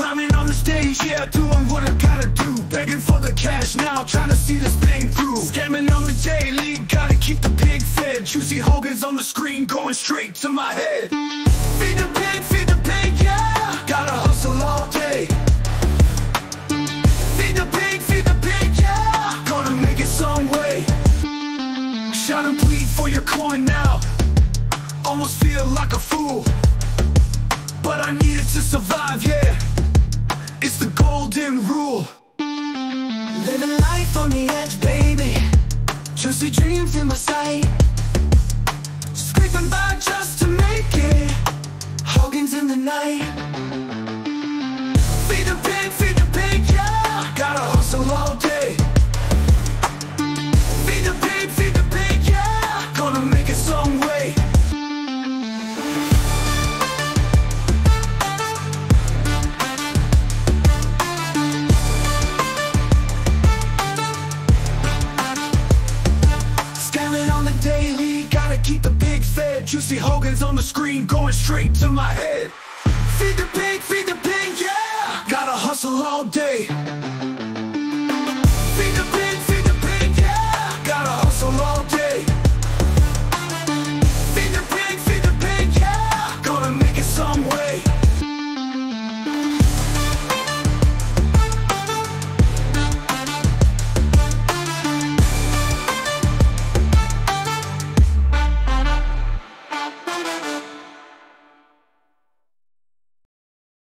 Climbing on the stage, yeah, doing what I gotta do. Begging for the cash now, trying to see this thing through. Scamming on the daily, gotta keep the pig fed. Juicy Hogan's on the screen, going straight to my head. Feed the pig, feed the pig, yeah. Gotta hustle all day. Feed the pig, feed the pig, yeah. Gonna make it some way. Shout and plead for your coin now. Almost feel like a fool. But I need it to survive, Juicy dreams in my sight. Scraping by just to make it. Hogan's in the night. Feed the pig, feed daily, gotta keep the pig fed. Juicy Hogan's on the screen, going straight to my head. Feed the pig, feed the pig, yeah. Gotta hustle all day. Feed the pig, feed the pig, yeah. Gotta hustle all day.